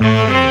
Música